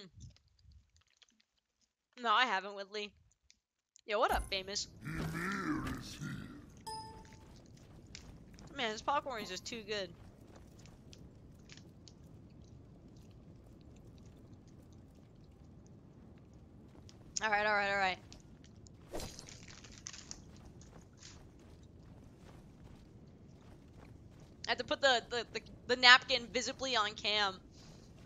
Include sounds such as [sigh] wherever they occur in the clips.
Hmm. No, I haven't, Whitley. Yo, what up, famous? Man, this popcorn is just too good. Alright, alright, alright. I have to put the, the, the, the napkin visibly on cam.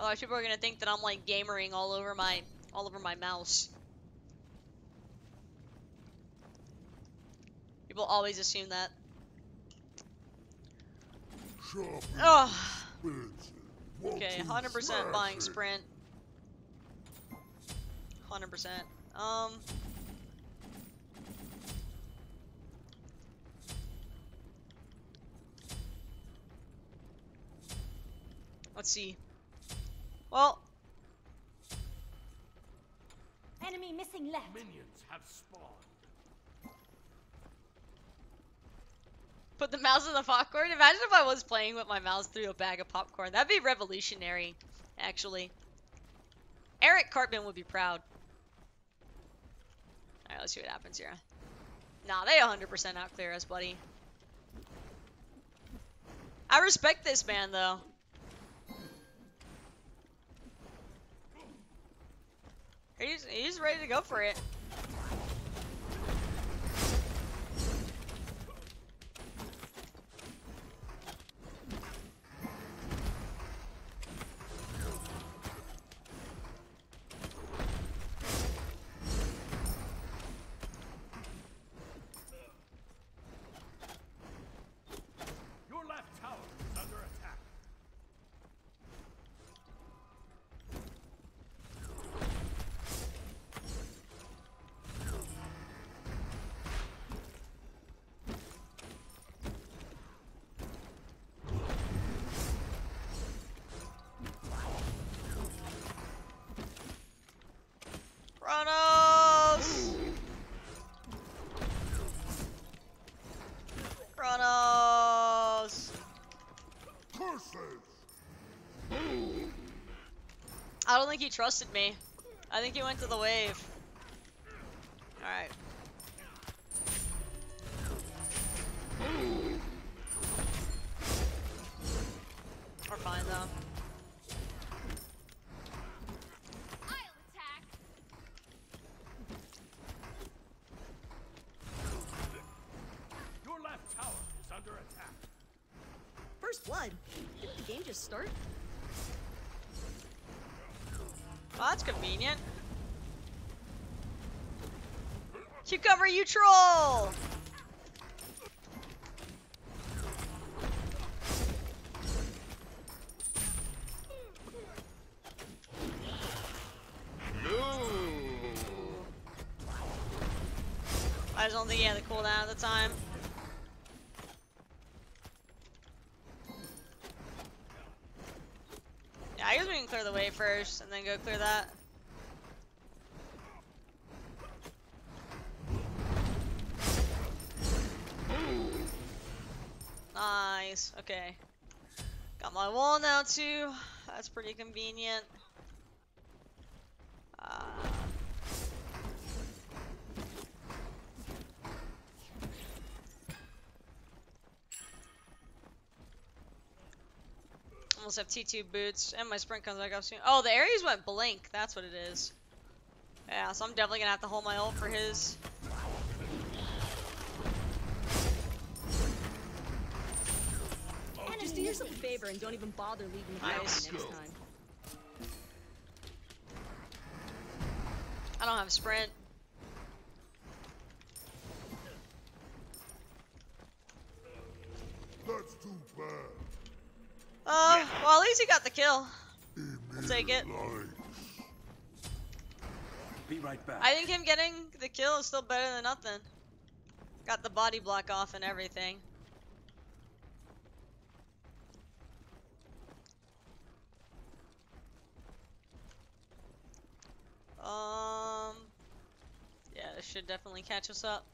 Otherwise people are gonna think that I'm like gamering all over my all over my mouse. People always assume that. Oh. Okay, 100% buying sprint. 100%. Um. Let's see. Well, Enemy missing left. Minions have spawned. put the mouse in the popcorn. Imagine if I was playing with my mouse through a bag of popcorn. That'd be revolutionary, actually. Eric Cartman would be proud. Alright, let's see what happens here. Nah, they 100% out clear us, buddy. I respect this man, though. He's, ready to go for it. Don't think he trusted me. I think he went to the wave. Alright. We're fine though. I'll attack. Your left tower is under attack. First blood. Did the game just start? Well, that's convenient. Cucumber, you troll! I just don't think he had the cooldown at the time. Yeah, I guess we can clear the way first and then go clear that. Nice, okay. Got my wall now too. That's pretty convenient. Uh, almost have T2 boots, and my sprint comes back up soon. Oh, the Ares went blank. That's what it is. Yeah, so I'm definitely gonna have to hold my ult for his. Oh, just do yourself a favor and don't even bother leaving the Nice. balcony next time. I don't have sprint. That's too bad. Uh, well, at least he got the kill. I'll take it. Be right back. I think him getting the kill is still better than nothing. Got the body block off and everything. Um, yeah, this should definitely catch us up.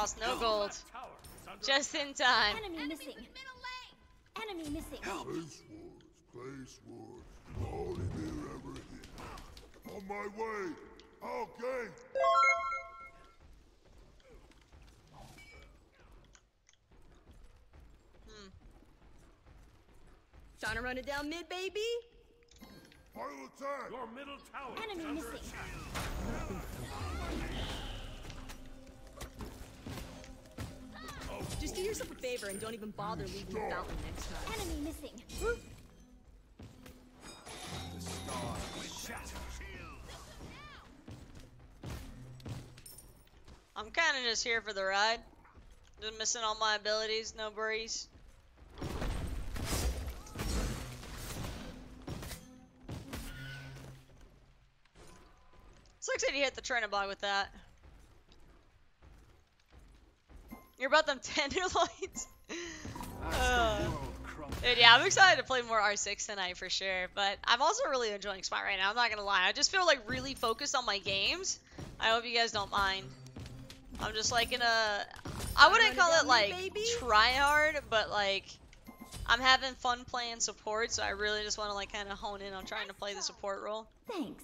Lost no gold. left tower is under Just in time. Enemy missing. Enemy missing. Help! Place words, place words. Only near everything. On my way. Okay. Hmm. Trying to run it down mid, baby? I'll attack. Your middle tower is Enemy under missing. attack. Just do yourself a favor and don't even bother leaving the fountain next time. Enemy missing. I'm kind of just here for the ride. Just missing all my abilities, no worries. Sucks that you hit the training block with that. You're about them [laughs] tenderloins. Uh, dude, yeah, I'm excited to play more R6 tonight for sure. But I'm also really enjoying Spot right now. I'm not gonna lie. I just feel like really focused on my games. I hope you guys don't mind. I'm just like in a. I wouldn't call it like try hard, but like I'm having fun playing support. So I really just want to like kind of hone in on trying to play the support role. Thanks.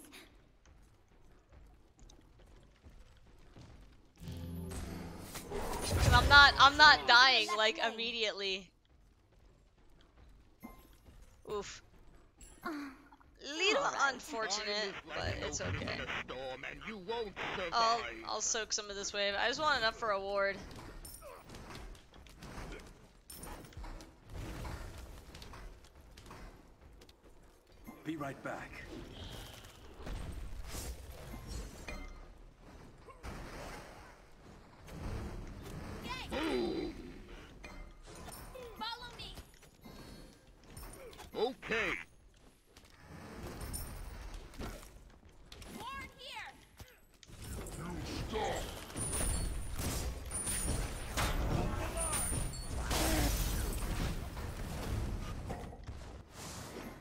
Cause I'm not, I'm not dying like immediately. Oof. Little unfortunate, but it's okay. Storm and you won't I'll. I'll soak some of this wave. I just want enough for a ward. Be right back. Follow me. Okay. Ward here.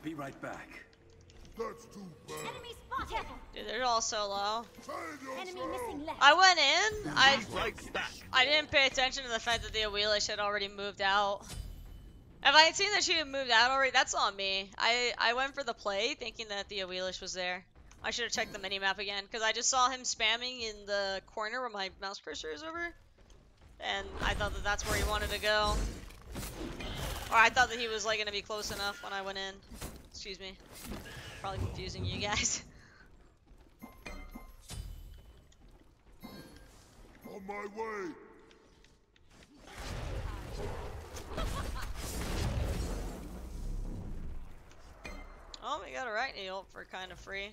Be right back. That's too bad. Enemy spotted. Dude, they're all so low. Enemy missing left. I went in. I I didn't pay attention to the fact that the Awilix had already moved out. If I had seen that she had moved out already, that's on me. I, I went for the play thinking that the Awilix was there. I should have checked the minimap again, because I just saw him spamming in the corner where my mouse cursor is over. And I thought that that's where he wanted to go. Or I thought that he was like going to be close enough when I went in. Excuse me. Probably confusing you guys. [laughs] On my way. Oh, we got a right knee ult for kind of free.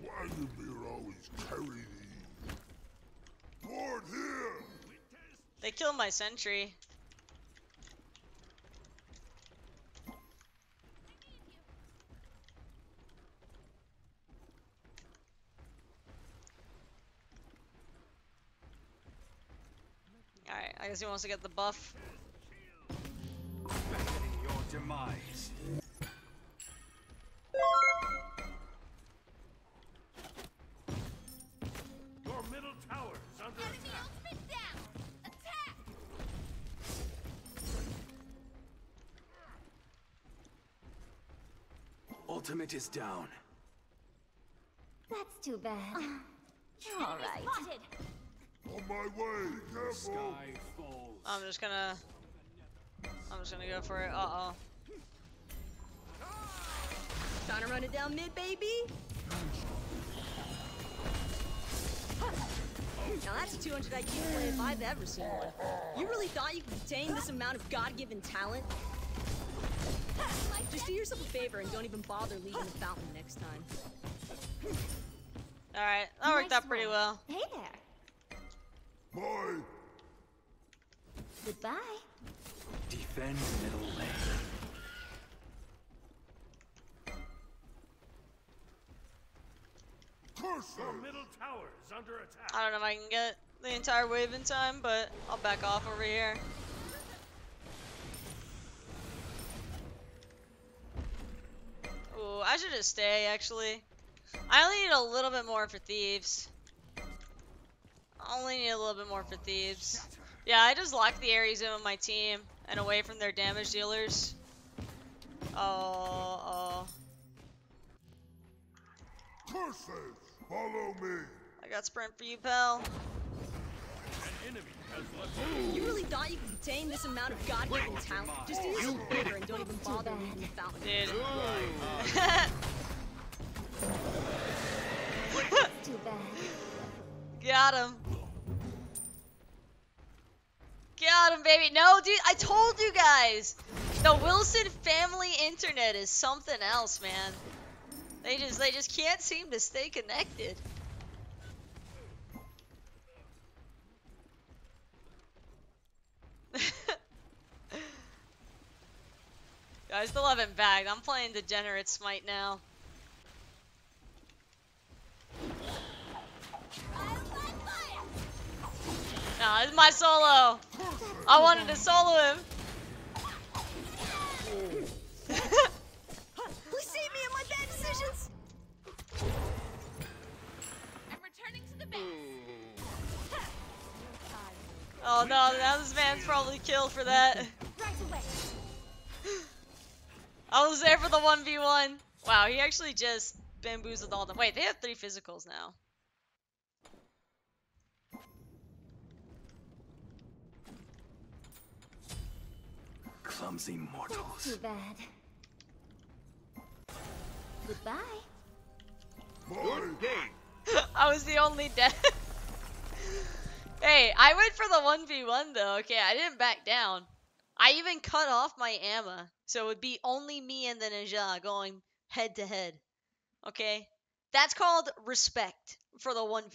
Why do Mir always carry these? Board here. They killed my sentry. Alright, I guess he wants to get the buff. Your demise. Your middle tower is under attack. ultimate down. Attack. Ultimate is down. That's too bad. Uh, All right. Spotted. On my way. Careful. I'm just gonna... I'm just gonna go for it. Uh-oh. Trying to run it down mid, baby? Now that's a 200 IQ play if I've ever seen one. You really thought you could contain this amount of God-given talent? Just do yourself a favor and don't even bother leaving the fountain next time. Alright, that worked Nice out pretty one. well. Hey there. Bye. Goodbye. Defend middle lane. Curse Your middle tower is under attack. I don't know if I can get the entire wave in time, but I'll back off over here. Ooh, I should just stay, actually. I only need a little bit more for thieves. Only need a little bit more for thieves. Yeah, I just locked the area in with my team and away from their damage dealers. Oh, oh. Curses, follow me. I got sprint for you, pal. An enemy has left. You really thought you could contain this amount of god-given talent? Just use a favor and don't even bother with the fountain. Dude. [laughs] Too bad. Got him. Got him, baby. No, dude, I told you guys. The Wilson family internet is something else, man. They just they just can't seem to stay connected. [laughs] I still haven't bagged. I'm playing Degenerate Smite now. Nah, this is my solo. I wanted to solo him. Please save me in my bad decisions! I'm returning to the base. Oh no, now this man's probably killed for that. I was there for the 1v1. Wow, he actually just bamboozled all them. Wait, they have three physicals now. Clumsy mortals. Too bad. Goodbye. My [laughs] I was the only dead. [laughs] hey, I went for the 1v1 though. Okay, I didn't back down. I even cut off my ammo. So it would be only me and the ninja going head to head. Okay? That's called respect for the 1v